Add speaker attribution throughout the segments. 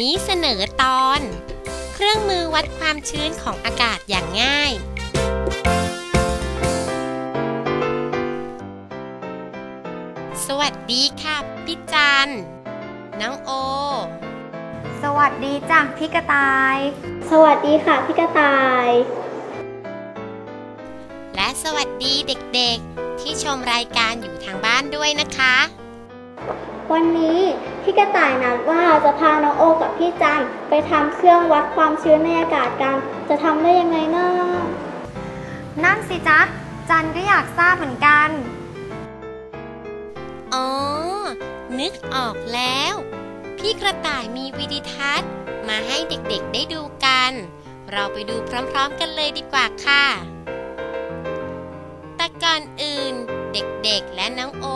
Speaker 1: นี้เสนอตอน เครื่องมือวัดความชื้นของอากาศอย่างง่าย สวัสดีค่ะพี่จันน้องโอ
Speaker 2: สวัสดีจ้ะพี่กระต่าย
Speaker 3: สวัสดีค่ะพี่กระต่าย
Speaker 1: และสวัสดีเด็กๆที่ชมรายการอยู่ทางบ้านด้วยนะคะ
Speaker 3: วันนี้พี่กระต่ายนัดว่าจะพาน้องโอกับพี่จันไปทำเครื่องวัดความชื้นในอากาศกัน จะทำได้ยังไงนะ
Speaker 2: นั่นสิจ๊ะ จันก็อยากทราบเหมือนกัน
Speaker 1: อ๋อ นึกออกแล้ว พี่กระต่ายมีวิดีทัศน์ มาให้เด็กๆได้ดูกัน เราไปดูพร้อมๆกันเลยดีกว่าค่ะ แต่ก่อนอื่น เด็กๆและน้องโอ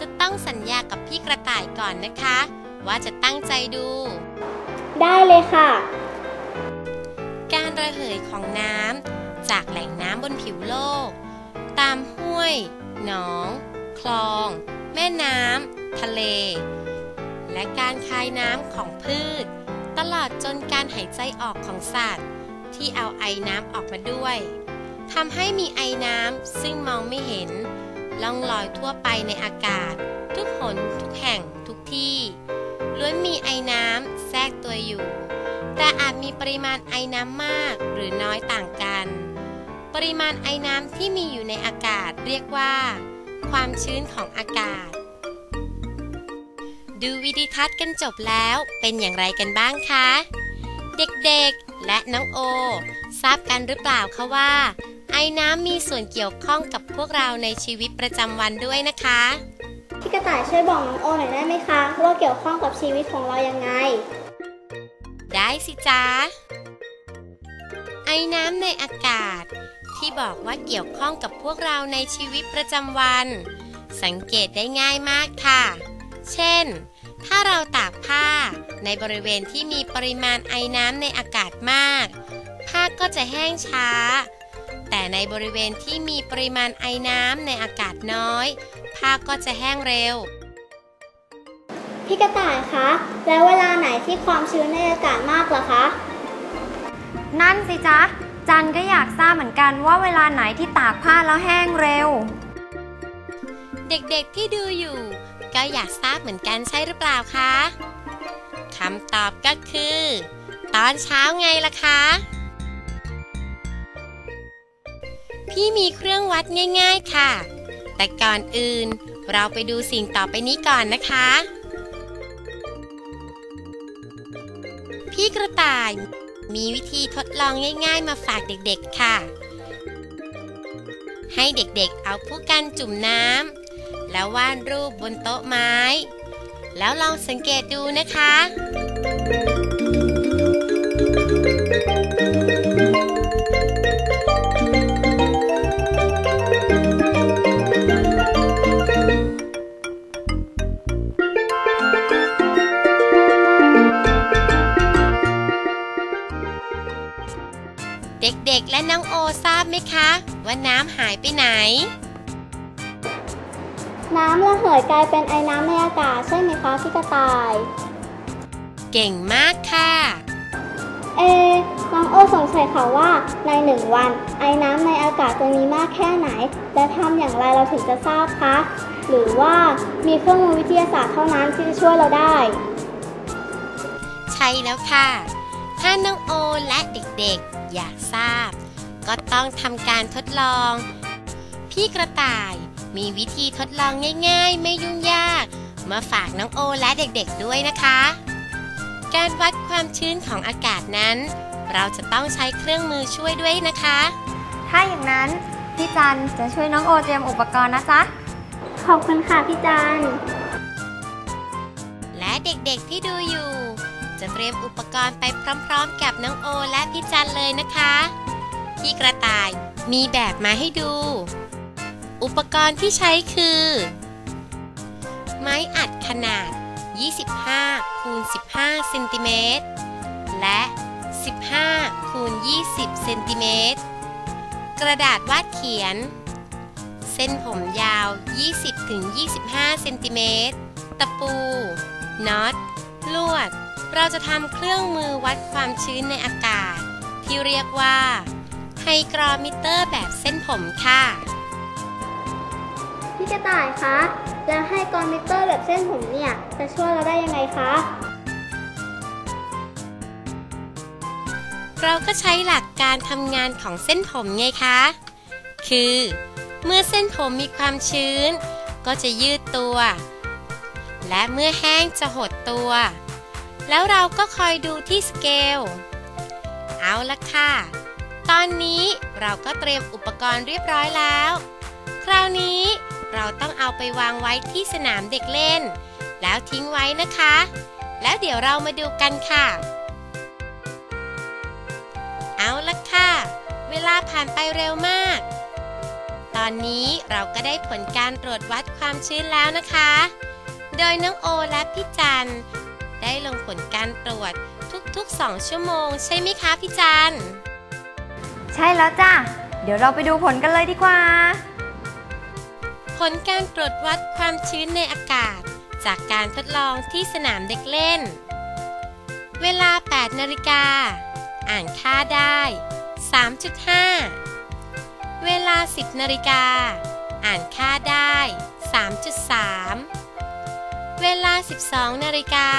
Speaker 1: จะต้องสัญญากับพี่กระต่ายก่อนนะคะ ว่าจะตั้งใจดู
Speaker 3: ได้เลยค่ะ
Speaker 1: การระเหยของน้ำจากแหล่งน้ำบนผิวโลก ตามห้วย หนอง คลอง แม่น้ำทะเล และการคายน้ำของพืช ตลอดจนการหายใจออกของสัตว์ ที่เอาไอน้ำออกมาด้วยทำให้มีไอน้ำซึ่งมองไม่เห็น ล่องลอยทั่วไปในอากาศ ทุกหนทุกแห่งทุกที่ล้วนมีไอ้น้ำแทรกตัวอยู่ แต่อาจมีปริมาณไอ้น้ำมากหรือน้อยต่างกัน ปริมาณไอ้น้ำที่มีอยู่ในอากาศเรียกว่า ความชื้นของอากาศ ดูวิดีทัศน์กันจบแล้วเป็นอย่างไรกันบ้างคะ เด็กๆและน้องโอ ทราบกันหรือเปล่าคะว่า ไอน้ำมีส่วนเกี่ยวข้องกับพวกเราในชีวิตประจำวันด้วยนะคะ
Speaker 3: พี่กระต่ายช่วยบอกน้องโอหน่อยได้ไหมคะว่าเกี่ยวข้องกับชีวิตของเรายังไง
Speaker 1: ได้สิจ๊ะไอน้ำในอากาศ ที่บอกว่าเกี่ยวข้องกับพวกเราในชีวิตประจำวัน สังเกตได้ง่ายมากค่ะ เช่น ถ้าเราตากผ้า ในบริเวณที่มีปริมาณไอน้ำในอากาศมาก ผ้าก็จะแห้งช้า แต่ในบริเวณที่มีปริมาณไอน้ำในอากาศน้อย ผ้าก็จะแห้งเร็ว
Speaker 3: พี่กระต่ายคะ แล้วเวลาไหนที่ความชื้นในอากาศมากล่ะคะ
Speaker 2: นั่นสิจ๊ะ จันก็อยากทราบเหมือนกันว่าเวลาไหนที่ตากผ้าแล้วแห้งเร็ว
Speaker 1: เด็กๆที่ดูอยู่ ก็อยากทราบเหมือนกันใช่หรือเปล่าคะคำตอบก็คือ ตอนเช้าไงล่ะคะ พี่มีเครื่องวัดง่าย ๆค่ะ แต่ก่อนอื่น เราไปดูสิ่งต่อไปนี้ก่อนนะคะ พี่กระต่ายมีวิธีทดลองง่าย ๆ มาฝากเด็กๆค่ะ ให้เด็กๆเอาผู้กันจุ่มน้ำแล้ววาดรูปบนโต๊ะไม้ แล้วลองสังเกตดูนะคะ ทราบไหมคะ ว่าน้ำหายไปไหน
Speaker 3: น้ำระเหยกลายเป็นไอน้ำในอากาศใช่ไหมคะพี่กระต่าย
Speaker 1: เก่งมากค่ะ
Speaker 3: เอน้องโอสงสัยค่ะว่าในหนึ่งวัน ไอน้ำในอากาศจะมีมากแค่ไหน และทำอย่างไรเราถึงจะทราบคะ หรือว่ามีเครื่องมือวิทยาศาสตร์เท่านั้นที่จะช่วยเราได้
Speaker 1: ใช่แล้วค่ะ ถ้าน้องโอและเด็กๆ อยากทราบ ก็ต้องทำการทดลอง พี่กระต่ายมีวิธีทดลองง่ายๆ ไม่ยุ่งยาก มาฝากน้องโอและเด็กๆด้วยนะคะ การวัดความชื้นของอากาศนั้น เราจะต้องใช้เครื่องมือช่วยด้วยนะคะ
Speaker 2: ถ้าอย่างนั้นพี่จันจะช่วยน้องโอเตรียมอุปกรณ์นะจ๊ะ
Speaker 3: ขอบคุณค่ะพี่จัน
Speaker 1: และเด็กๆที่ดูอยู่ จะเตรียมอุปกรณ์ไปพร้อมๆ กับน้องโอและพี่จันเลยนะคะ พี่กระต่าย มีแบบมาให้ดู อุปกรณ์ที่ใช้คือ ไม้อัดขนาด 25 คูณ 15 เซนติเมตร และ 15 คูณ 20 เซนติเมตร กระดาษวาดเขียน เส้นผมยาว 20-25 เซนติเมตร ตะปู น็อต ลวดเราจะทำเครื่องมือวัดความชื้นในอากาศ ที่เรียกว่า ไฮกรอมิเตอร์แบบเส้นผมค่ะ
Speaker 3: พี่กระต่ายคะ แล้วให้กรมิเตอร์แบบเส้นผมเนี่ย จะช่วยเราได้ยังไงคะ
Speaker 1: เราก็ใช้หลักการทำงานของเส้นผมไงคะ คือ เมื่อเส้นผมมีความชื้น ก็จะยืดตัว และเมื่อแห้งจะหดตัว แล้วเราก็คอยดูที่สเกล เอาละค่ะ ตอนนี้เราก็เตรียมอุปกรณ์เรียบร้อยแล้ว คราวนี้เราต้องเอาไปวางไว้ที่สนามเด็กเล่น แล้วทิ้งไว้นะคะ แล้วเดี๋ยวเรามาดูกันค่ะ เอาละค่ะ เวลาผ่านไปเร็วมาก ตอนนี้เราก็ได้ผลการตรวจวัดความชื้นแล้วนะคะ โดยน้องโอและพี่จันได้ลงผลการตรวจทุกๆ 2 ชั่วโมงใช่ไหมคะพี่จัน
Speaker 2: ช่แล้วจ้ะเดี๋ยวเราไปดูผลกันเลยดีกว่า
Speaker 1: ผลการตรวจวัดความชื้นในอากาศ จากการทดลองที่สนามเด็กเล่น เวลา 8 นาฬิกา อ่านค่าได้ 3.5 เวลา 10 นาฬิกา อ่านค่าได้ 3.3 เวลา 12 นาฬิกา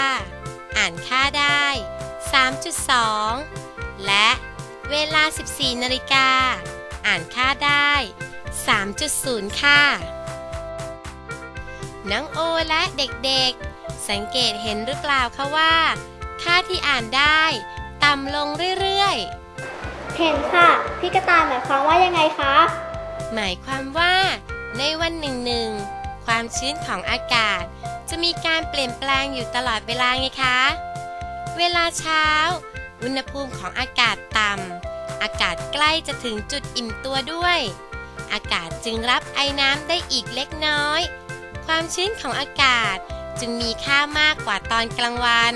Speaker 1: อ่านค่าได้ 3.2 และ เวลา 14นาฬิกา อ่านค่าได้ 3.0 ค่ะ น้องโอและเด็กๆ สังเกตเห็นหรือเปล่าคะว่า ค่าที่อ่านได้ ต่ำลงเรื่อยๆ
Speaker 3: เห็นค่ะ พี่กระต่ายหมายความว่ายังไงคะ
Speaker 1: หมายความว่า ในวันหนึ่งหนึ่งความชื้นของอากาศ จะมีการเปลี่ยนแปลงอยู่ตลอดเวลาไงคะ เวลาเช้า อุณหภูมิของอากาศต่ำ อากาศใกล้จะถึงจุดอิ่มตัวด้วย อากาศจึงรับไอน้ำได้อีกเล็กน้อย ความชื้นของอากาศจึงมีค่ามากกว่าตอนกลางวัน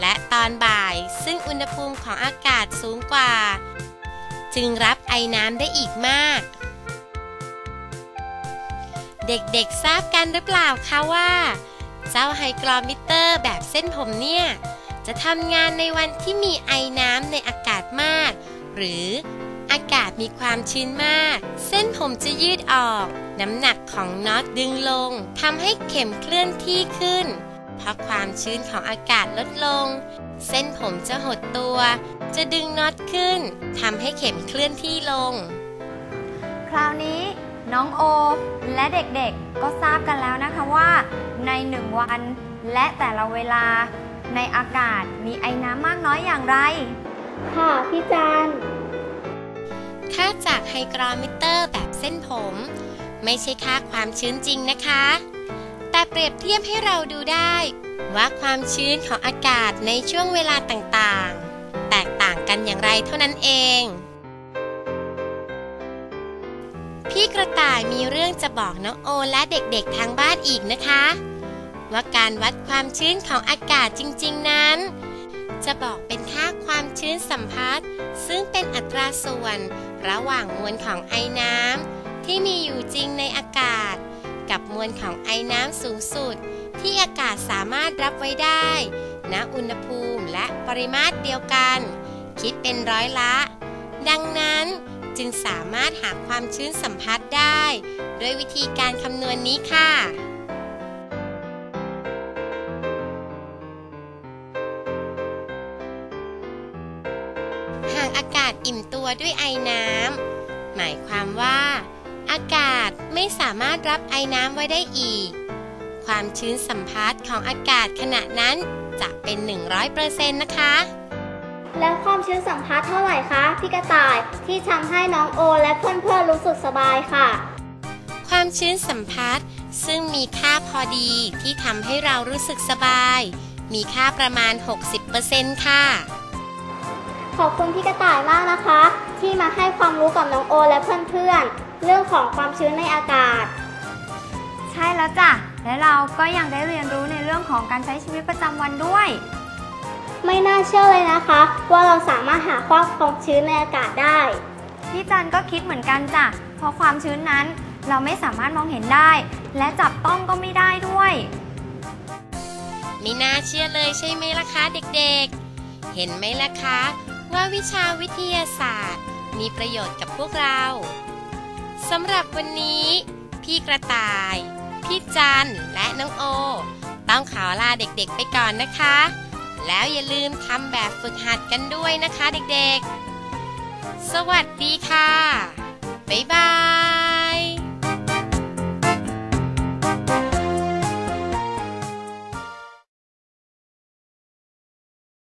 Speaker 1: และตอนบ่ายซึ่งอุณหภูมิของอากาศสูงกว่า จึงรับไอน้ำได้อีกมาก เด็กๆทราบกันหรือเปล่าคะว่า เจ้าไฮกรอมิเตอร์แบบเส้นผมเนี่ย จะทำงานในวันที่มีไอน้ำในอากาศมาก หรืออากาศมีความชื้นมาก เส้นผมจะยืดออก น้ำหนักของน็อตดึงลงทำให้เข็มเคลื่อนที่ขึ้น เพราะความชื้นของอากาศลดลง เส้นผมจะหดตัว จะดึงน็อตขึ้นทำให้เข็มเคลื่อนที่ลง
Speaker 2: คราวนี้น้องโอ และเด็กๆก็ทราบกันแล้วนะคะว่า ในหนึ่งวันและแต่ละเวลา ในอากาศมีไอน้ำมากน้อยอย่างไร
Speaker 3: ค่ะพี่จัน
Speaker 1: ค่าจากไฮกรอมิเตอร์แบบเส้นผม ไม่ใช่ค่าความชื้นจริงนะคะ แต่เปรียบเทียบให้เราดูได้ ว่าความชื้นของอากาศในช่วงเวลาต่างๆ แตกต่างกันอย่างไรเท่านั้นเอง พี่กระต่ายมีเรื่องจะบอกน้องโอและเด็กๆทางบ้านอีกนะคะ ว่าการวัดความชื้นของอากาศจริง ๆ นั้น จะบอกเป็นค่าความชื้นสัมพัทธ์ ซึ่งเป็นอัตราส่วน ระหว่างมวลของไอน้ำที่มีอยู่จริงในอากาศ กับมวลของไอน้ำสูงสุด ที่อากาศสามารถรับไว้ได้ณอุณหภูมิและปริมาตรเดียวกัน คิดเป็นร้อยละ ดังนั้นจึงสามารถหาความชื้นสัมพัทธ์ได้ ด้วยวิธีการคำนวณนี้ค่ะ ตัวด้วยไอน้ำหมายความว่า อากาศไม่สามารถรับไอน้ำไว้ได้อีก ความชื้นสัมพัทธ์ของอากาศขณะนั้นจะเป็น 100%นะคะ
Speaker 3: แล้วความชื้นสัมพัทธ์เท่าไหร่คะพี่กระต่ายที่ทำให้น้องโอและเพื่อนๆรู้สึกสบายค่ะ
Speaker 1: ความชื้นสัมพัทธ์ซึ่งมีค่าพอดีที่ทำให้เรารู้สึกสบาย มีค่าประมาณ 60%ค่ะ
Speaker 3: ขอบคุณพี่กระต่ายมากนะคะ ที่มาให้ความรู้กับน้องโอและเพื่อนๆ เรื่องของความชื้นในอากาศ
Speaker 2: ใช่แล้วจ้ะ และเราก็ยังได้เรียนรู้ในเรื่องของการใช้ชีวิตประจำวันด้วย
Speaker 3: ไม่น่าเชื่อเลยนะคะ ว่าเราสามารถหาความความชื้นในอากาศได้
Speaker 2: พี่จันก็คิดเหมือนกันจ้ะ เพราะความชื้นนั้นเราไม่สามารถมองเห็นได้ และจับต้องก็ไม่ได้ด้วย
Speaker 1: ไม่น่าเชื่อเลยใช่ไหมล่ะคะเด็กๆ เห็นไหมล่ะคะ ว่าวิชาวิทยาศาสตร์ มีประโยชน์กับพวกเราสำหรับวันนี้ พี่กระต่าย พี่จันและน้องโอ ต้องขอลาเด็กๆไปก่อนนะคะ แล้วอย่าลืมทำแบบฝึกหัดกันด้วยนะคะเด็กๆ สวัสดีค่ะ บ๊ายบาย